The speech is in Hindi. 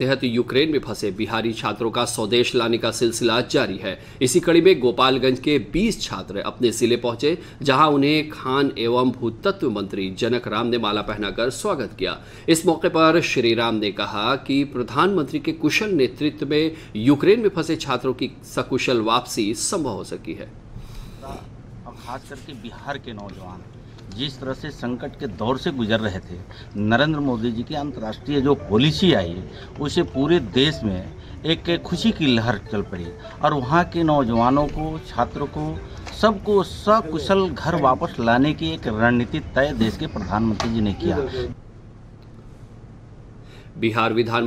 तहत यूक्रेन में फंसे बिहारी छात्रों का स्वदेश लाने का सिलसिला जारी है। इसी कड़ी में गोपालगंज के 20 छात्र अपने ज़िले पहुँचे, जहाँ उन्हें खान एवं भूतत्व मंत्री जनक राम ने माला पहनाकर स्वागत किया। इस मौके पर श्री राम ने कहा कि प्रधानमंत्री के कुशल नेतृत्व में यूक्रेन में फंसे छात्रों की सकुशल वापसी संभव हो सकी है। खास करके बिहार के नौजवान। जिस तरह से संकट के दौर से गुजर रहे थे, नरेंद्र मोदी जी की अंतर्राष्ट्रीय जो पॉलिसी आई, उसे पूरे देश में एक खुशी की लहर चल पड़ी और वहाँ के नौजवानों को, छात्रों को, सबको सकुशल घर वापस लाने की एक रणनीति तय देश के प्रधानमंत्री जी ने किया। बिहार विधान